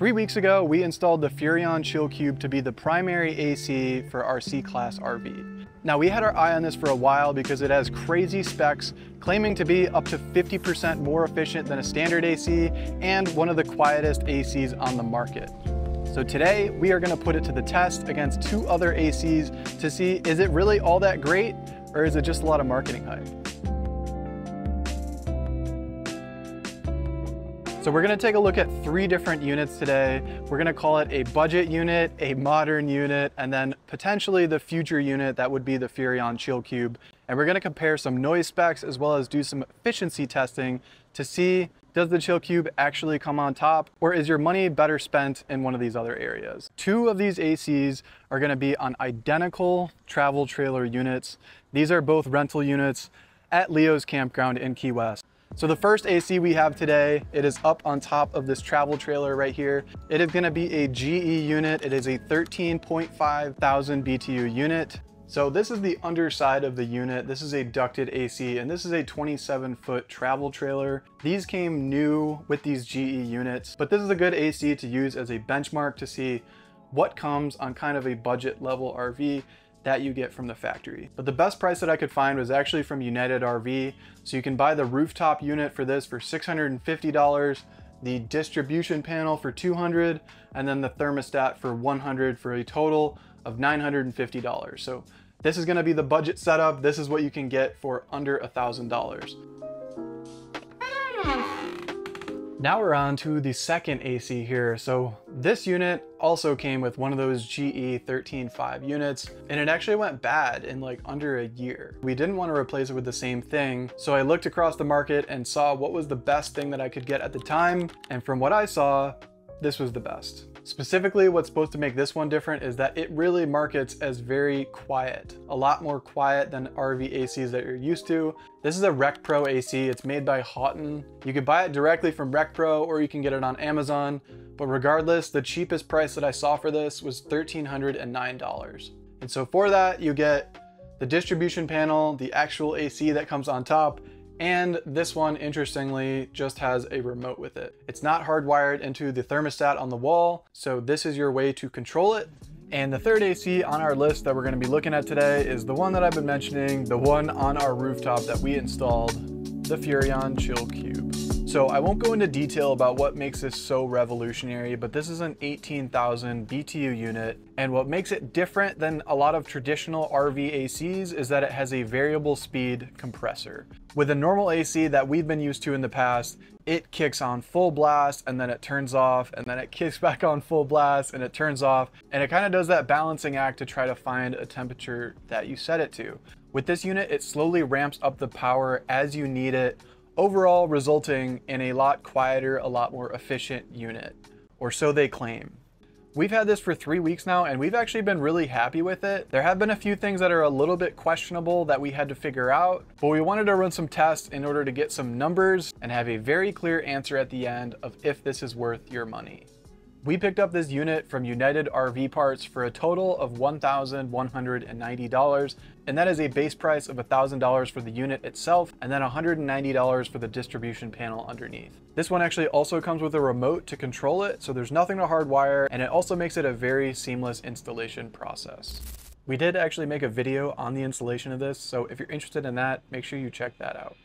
Three weeks ago, we installed the Furrion Chill Cube to be the primary AC for our C-Class RV. Now we had our eye on this for a while because it has crazy specs, claiming to be up to 50% more efficient than a standard AC and one of the quietest ACs on the market. So today we are gonna put it to the test against two other ACs to see, is it really all that great or is it just a lot of marketing hype? So we're gonna take a look at three different units today. We're gonna call it a budget unit, a modern unit, and then potentially the future unit that would be the Furrion Chill Cube. And we're gonna compare some noise specs as well as do some efficiency testing to see does the Chill Cube actually come on top or is your money better spent in one of these other areas? Two of these ACs are gonna be on identical travel trailer units. These are both rental units at Leo's campground in Key West. So the first AC we have today, it is up on top of this travel trailer right here. It is gonna be a GE unit. It is a 13.5 thousand BTU unit. So this is the underside of the unit. This is a ducted AC and this is a 27 foot travel trailer. These came new with these GE units, but this is a good AC to use as a benchmark to see what comes on kind of a budget level RV that you get from the factory. But the best price that I could find was actually from United RV. So you can buy the rooftop unit for this for $650, the distribution panel for 200, and then the thermostat for 100 for a total of $950. So this is gonna be the budget setup. This is what you can get for under a $1,000. Now we're on to the second AC here. So this unit also came with one of those GE 13.5 units and it actually went bad in like under a year. We didn't want to replace it with the same thing. So I looked across the market and saw what was the best thing that I could get at the time. And from what I saw, this was the best. Specifically, what's supposed to make this one different is that it really markets as very quiet, a lot more quiet than RV ACs that you're used to. This is a RecPro AC, it's made by Houghton. You can buy it directly from RecPro or you can get it on Amazon, but regardless, the cheapest price that I saw for this was $1,309. And so for that, you get the distribution panel, the actual AC that comes on top, and this one, interestingly, just has a remote with it. It's not hardwired into the thermostat on the wall, so this is your way to control it. And the third AC on our list that we're gonna be looking at today is the one that I've been mentioning, the one on our rooftop that we installed, the Furrion Chill Cube. So I won't go into detail about what makes this so revolutionary, but this is an 18,000 BTU unit. And what makes it different than a lot of traditional RV ACs is that it has a variable speed compressor. With a normal AC that we've been used to in the past, it kicks on full blast and then it turns off and then it kicks back on full blast and it turns off. And it kind of does that balancing act to try to find a temperature that you set it to. With this unit, it slowly ramps up the power as you need it overall resulting in a lot quieter, a lot more efficient unit, or so they claim. We've had this for three weeks now and we've actually been really happy with it. There have been a few things that are a little bit questionable that we had to figure out, but we wanted to run some tests in order to get some numbers and have a very clear answer at the end of if this is worth your money. We picked up this unit from United RV Parts for a total of $1,190, and that is a base price of $1,000 for the unit itself, and then $190 for the distribution panel underneath. This one actually also comes with a remote to control it, so there's nothing to hardwire, and it also makes it a very seamless installation process. We did actually make a video on the installation of this, so if you're interested in that, make sure you check that out.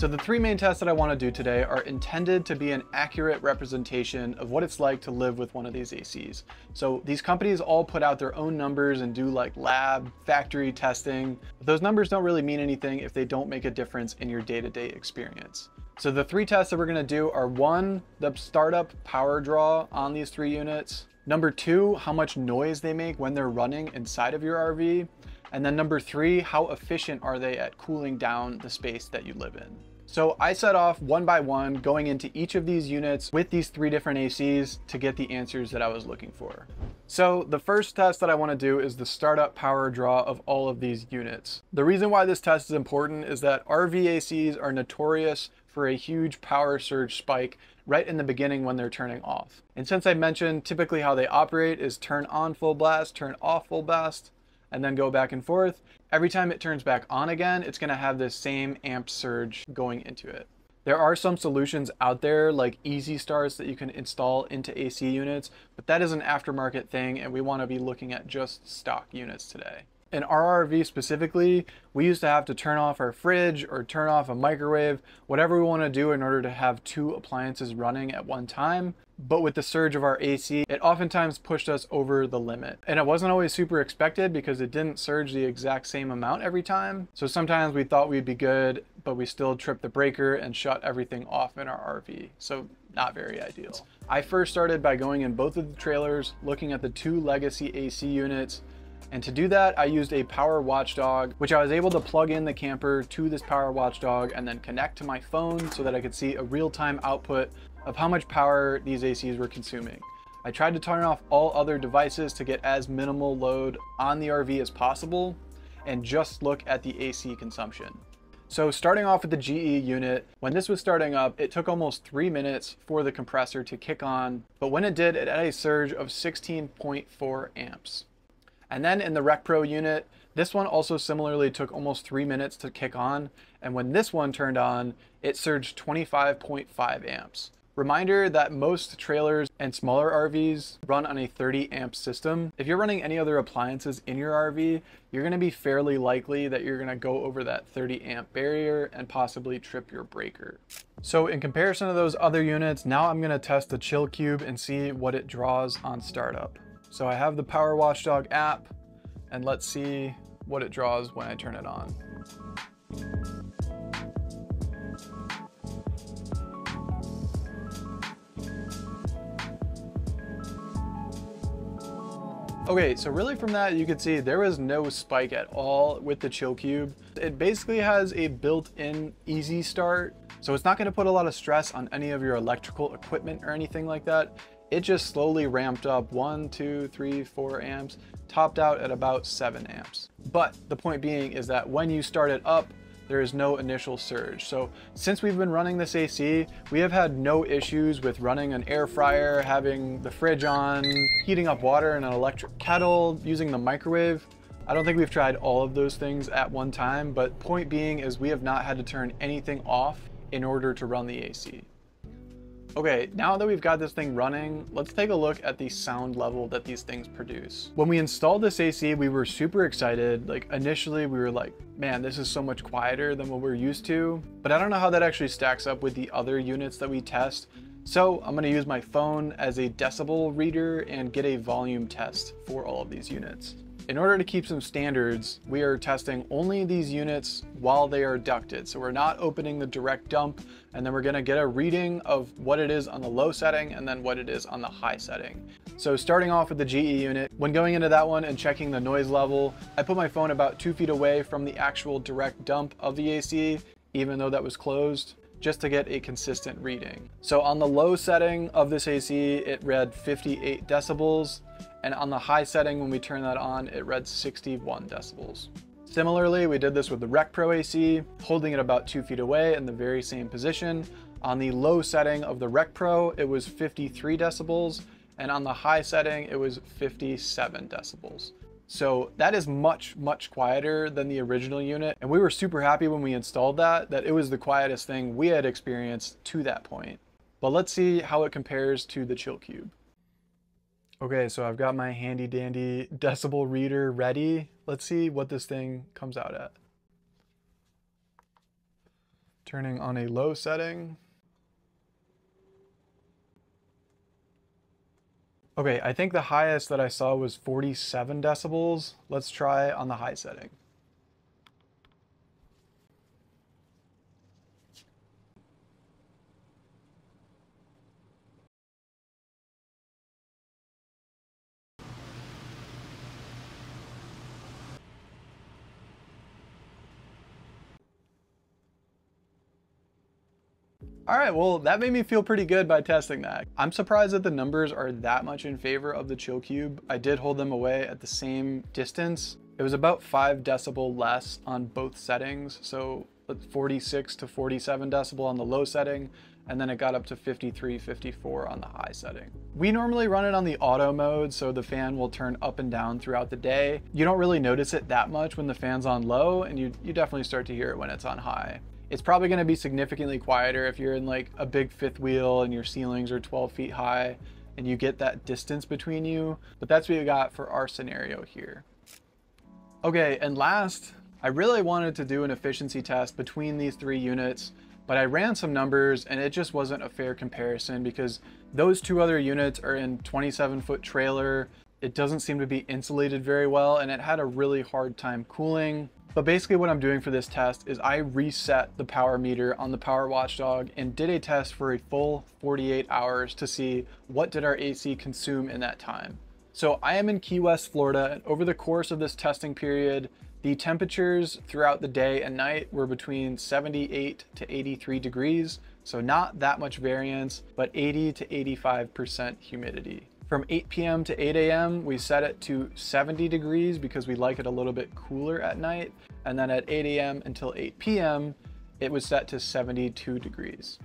So the three main tests that I want to do today are intended to be an accurate representation of what it's like to live with one of these ACs. So these companies all put out their own numbers and do like lab, factory testing. Those numbers don't really mean anything if they don't make a difference in your day-to-day -day experience. So the three tests that we're gonna do are one, the startup power draw on these three units. Number two, how much noise they make when they're running inside of your RV. And then number three, how efficient are they at cooling down the space that you live in? So I set off one by one going into each of these units with these three different ACs to get the answers that I was looking for. So the first test that I wanna do is the startup power draw of all of these units. The reason why this test is important is that RV ACs are notorious for a huge power surge spike right in the beginning when they're turning off. And since I mentioned typically how they operate is turn on full blast, turn off full blast, and then go back and forth. Every time it turns back on again, it's gonna have this same amp surge going into it. There are some solutions out there like easy starts that you can install into AC units, but that is an aftermarket thing and we want to be looking at just stock units today. In our RV specifically, we used to have to turn off our fridge or turn off a microwave, whatever we want to do in order to have two appliances running at one time. But with the surge of our AC, it oftentimes pushed us over the limit. And it wasn't always super expected because it didn't surge the exact same amount every time. So sometimes we thought we'd be good, but we still tripped the breaker and shut everything off in our RV. So not very ideal. I first started by going in both of the trailers, looking at the two legacy AC units, and to do that, I used a Power Watchdog, which I was able to plug in the camper to this Power Watchdog and then connect to my phone so that I could see a real-time output of how much power these ACs were consuming. I tried to turn off all other devices to get as minimal load on the RV as possible and just look at the AC consumption. So starting off with the GE unit, when this was starting up, it took almost three minutes for the compressor to kick on, but when it did, it had a surge of 16.4 amps. And then in the RecPro unit, this one also similarly took almost three minutes to kick on. And when this one turned on, it surged 25.5 amps. Reminder that most trailers and smaller RVs run on a 30 amp system. If you're running any other appliances in your RV, you're gonna be fairly likely that you're gonna go over that 30 amp barrier and possibly trip your breaker. So in comparison to those other units, now I'm gonna test the Chill Cube and see what it draws on startup. So I have the Power Watchdog app and let's see what it draws when I turn it on. Okay, so really from that you can see there was no spike at all with the Chill Cube. It basically has a built-in easy start, so it's not gonna put a lot of stress on any of your electrical equipment or anything like that it just slowly ramped up one, two, three, four amps, topped out at about seven amps. But the point being is that when you start it up, there is no initial surge. So since we've been running this AC, we have had no issues with running an air fryer, having the fridge on, heating up water in an electric kettle, using the microwave. I don't think we've tried all of those things at one time, but point being is we have not had to turn anything off in order to run the AC. Okay, now that we've got this thing running, let's take a look at the sound level that these things produce. When we installed this AC, we were super excited. Like initially we were like, man, this is so much quieter than what we're used to. But I don't know how that actually stacks up with the other units that we test. So I'm gonna use my phone as a decibel reader and get a volume test for all of these units. In order to keep some standards, we are testing only these units while they are ducted. So we're not opening the direct dump and then we're gonna get a reading of what it is on the low setting and then what it is on the high setting. So starting off with the GE unit, when going into that one and checking the noise level, I put my phone about two feet away from the actual direct dump of the AC, even though that was closed just to get a consistent reading. So on the low setting of this AC, it read 58 decibels. And on the high setting, when we turn that on, it read 61 decibels. Similarly, we did this with the RecPro AC, holding it about two feet away in the very same position. On the low setting of the RecPro, it was 53 decibels, and on the high setting, it was 57 decibels. So that is much, much quieter than the original unit. And we were super happy when we installed that, that it was the quietest thing we had experienced to that point. But let's see how it compares to the Chill Cube. Okay, so I've got my handy dandy decibel reader ready. Let's see what this thing comes out at. Turning on a low setting. Okay, I think the highest that I saw was 47 decibels. Let's try on the high setting. All right, well, that made me feel pretty good by testing that. I'm surprised that the numbers are that much in favor of the Chill Cube. I did hold them away at the same distance. It was about five decibel less on both settings. So 46 to 47 decibel on the low setting, and then it got up to 53, 54 on the high setting. We normally run it on the auto mode, so the fan will turn up and down throughout the day. You don't really notice it that much when the fan's on low, and you, you definitely start to hear it when it's on high. It's probably gonna be significantly quieter if you're in like a big fifth wheel and your ceilings are 12 feet high and you get that distance between you, but that's what we got for our scenario here. Okay, and last, I really wanted to do an efficiency test between these three units, but I ran some numbers and it just wasn't a fair comparison because those two other units are in 27 foot trailer. It doesn't seem to be insulated very well and it had a really hard time cooling. But basically what I'm doing for this test is I reset the power meter on the Power Watchdog and did a test for a full 48 hours to see what did our AC consume in that time. So I am in Key West, Florida, and over the course of this testing period, the temperatures throughout the day and night were between 78 to 83 degrees, so not that much variance, but 80 to 85% humidity. From 8 p.m. to 8 a.m., we set it to 70 degrees because we like it a little bit cooler at night. And then at 8 a.m. until 8 p.m., it was set to 72 degrees.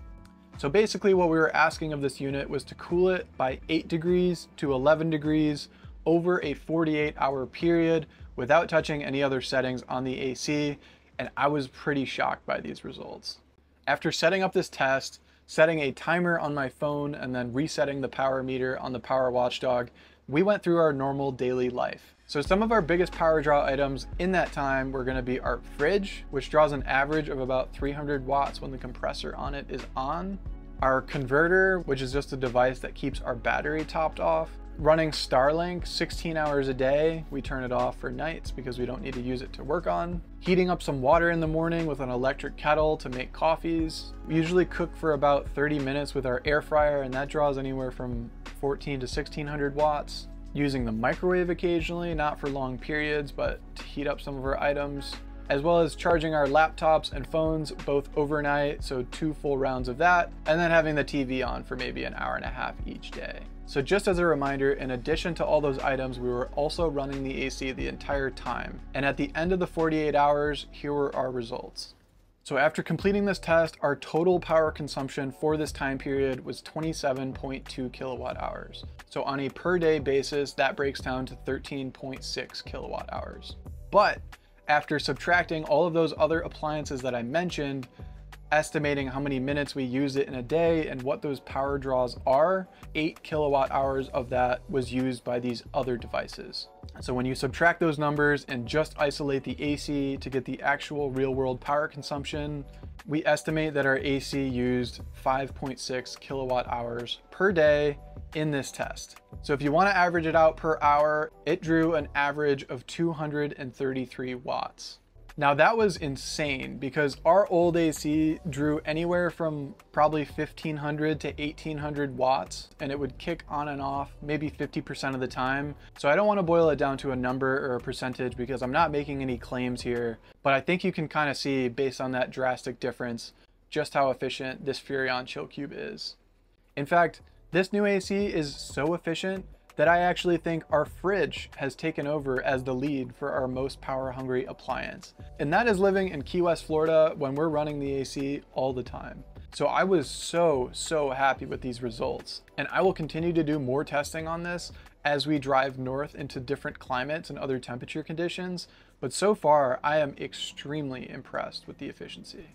So basically what we were asking of this unit was to cool it by 8 degrees to 11 degrees over a 48 hour period without touching any other settings on the AC, and I was pretty shocked by these results. After setting up this test, setting a timer on my phone, and then resetting the power meter on the Power Watchdog, we went through our normal daily life. So some of our biggest power draw items in that time were gonna be our fridge, which draws an average of about 300 watts when the compressor on it is on. Our converter, which is just a device that keeps our battery topped off running Starlink 16 hours a day. We turn it off for nights because we don't need to use it to work on. Heating up some water in the morning with an electric kettle to make coffees. We usually cook for about 30 minutes with our air fryer and that draws anywhere from 14 to 1600 watts. Using the microwave occasionally, not for long periods, but to heat up some of our items as well as charging our laptops and phones both overnight, so two full rounds of that, and then having the TV on for maybe an hour and a half each day. So just as a reminder, in addition to all those items, we were also running the AC the entire time. And at the end of the 48 hours, here were our results. So after completing this test, our total power consumption for this time period was 27.2 kilowatt hours. So on a per day basis, that breaks down to 13.6 kilowatt hours. But after subtracting all of those other appliances that I mentioned, estimating how many minutes we use it in a day and what those power draws are, 8 kilowatt hours of that was used by these other devices. So when you subtract those numbers and just isolate the AC to get the actual real world power consumption, we estimate that our AC used 5.6 kilowatt hours per day in this test. So if you want to average it out per hour, it drew an average of 233 watts. Now that was insane because our old AC drew anywhere from probably 1500 to 1800 watts and it would kick on and off maybe 50% of the time. So I don't want to boil it down to a number or a percentage because I'm not making any claims here, but I think you can kind of see based on that drastic difference just how efficient this Furrion Chill Cube is. In fact, this new AC is so efficient that I actually think our fridge has taken over as the lead for our most power hungry appliance. And that is living in Key West, Florida when we're running the AC all the time. So I was so, so happy with these results. And I will continue to do more testing on this as we drive north into different climates and other temperature conditions. But so far, I am extremely impressed with the efficiency.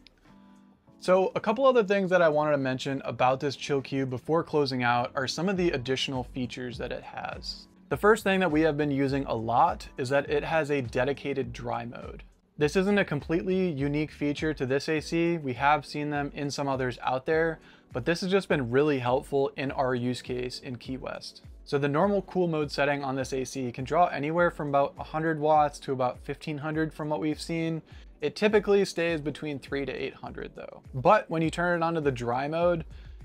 So a couple other things that I wanted to mention about this Chill Cube before closing out are some of the additional features that it has. The first thing that we have been using a lot is that it has a dedicated dry mode. This isn't a completely unique feature to this AC. We have seen them in some others out there, but this has just been really helpful in our use case in Key West. So the normal cool mode setting on this AC can draw anywhere from about 100 watts to about 1500 from what we've seen. It typically stays between 3 to 800 though. But when you turn it onto the dry mode,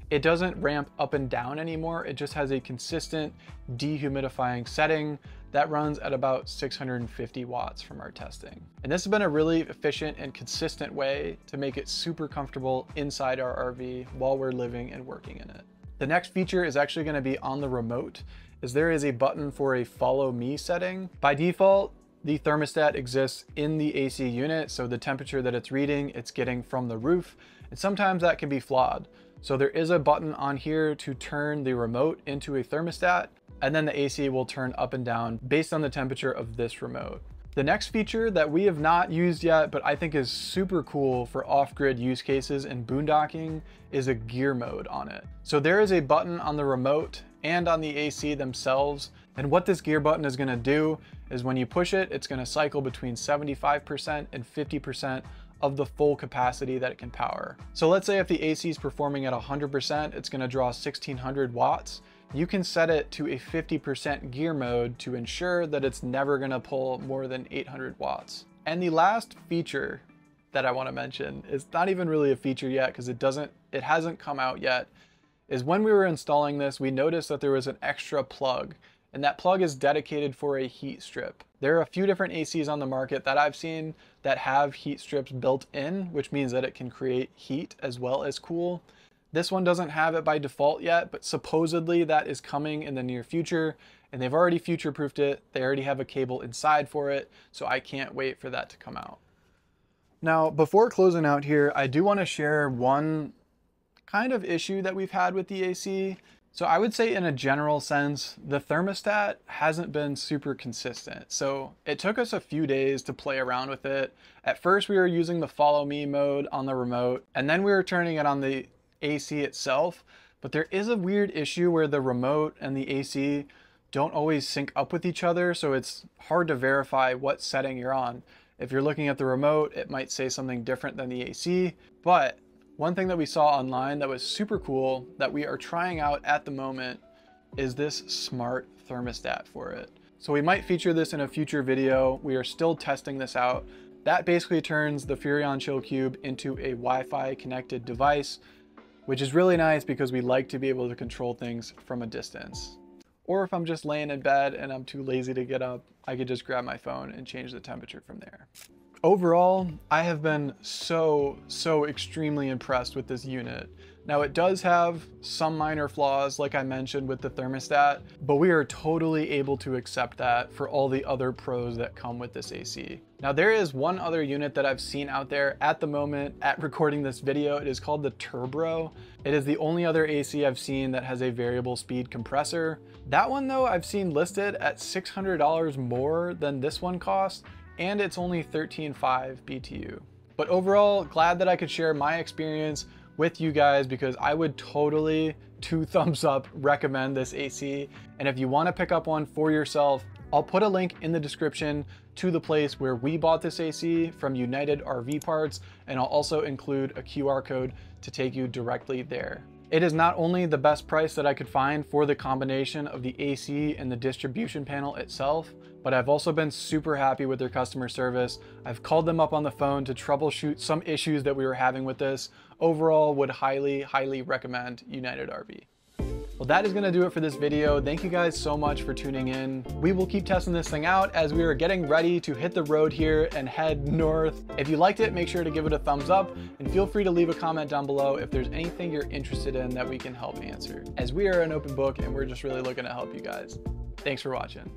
it doesn't ramp up and down anymore. It just has a consistent dehumidifying setting that runs at about 650 watts from our testing. And this has been a really efficient and consistent way to make it super comfortable inside our RV while we're living and working in it. The next feature is actually gonna be on the remote, is there is a button for a follow me setting. By default, the thermostat exists in the AC unit, so the temperature that it's reading, it's getting from the roof, and sometimes that can be flawed. So there is a button on here to turn the remote into a thermostat, and then the AC will turn up and down based on the temperature of this remote. The next feature that we have not used yet, but I think is super cool for off-grid use cases and boondocking is a gear mode on it. So there is a button on the remote and on the AC themselves. And what this gear button is gonna do is when you push it, it's gonna cycle between 75% and 50% of the full capacity that it can power. So let's say if the AC is performing at 100%, it's gonna draw 1600 watts you can set it to a 50% gear mode to ensure that it's never gonna pull more than 800 watts. And the last feature that I wanna mention is not even really a feature yet because it doesn't, it hasn't come out yet, is when we were installing this, we noticed that there was an extra plug and that plug is dedicated for a heat strip. There are a few different ACs on the market that I've seen that have heat strips built in, which means that it can create heat as well as cool. This one doesn't have it by default yet, but supposedly that is coming in the near future and they've already future proofed it. They already have a cable inside for it, so I can't wait for that to come out. Now, before closing out here, I do want to share one kind of issue that we've had with the AC. So I would say in a general sense, the thermostat hasn't been super consistent. So it took us a few days to play around with it. At first we were using the follow me mode on the remote, and then we were turning it on the AC itself, but there is a weird issue where the remote and the AC don't always sync up with each other, so it's hard to verify what setting you're on. If you're looking at the remote, it might say something different than the AC, but one thing that we saw online that was super cool that we are trying out at the moment is this smart thermostat for it. So we might feature this in a future video. We are still testing this out. That basically turns the Furrion Chill Cube into a Wi-Fi connected device which is really nice because we like to be able to control things from a distance. Or if I'm just laying in bed and I'm too lazy to get up, I could just grab my phone and change the temperature from there. Overall, I have been so, so extremely impressed with this unit. Now it does have some minor flaws, like I mentioned with the thermostat, but we are totally able to accept that for all the other pros that come with this AC. Now there is one other unit that I've seen out there at the moment at recording this video. It is called the Turbro. It is the only other AC I've seen that has a variable speed compressor. That one though I've seen listed at $600 more than this one costs, and it's only 13.5 BTU. But overall, glad that I could share my experience with you guys because I would totally two thumbs up recommend this AC. And if you want to pick up one for yourself, I'll put a link in the description to the place where we bought this AC from United RV Parts, and I'll also include a QR code to take you directly there. It is not only the best price that I could find for the combination of the AC and the distribution panel itself, but I've also been super happy with their customer service. I've called them up on the phone to troubleshoot some issues that we were having with this. Overall, would highly, highly recommend United RV. Well, that is gonna do it for this video. Thank you guys so much for tuning in. We will keep testing this thing out as we are getting ready to hit the road here and head north. If you liked it, make sure to give it a thumbs up and feel free to leave a comment down below if there's anything you're interested in that we can help answer. As we are an open book and we're just really looking to help you guys. Thanks for watching.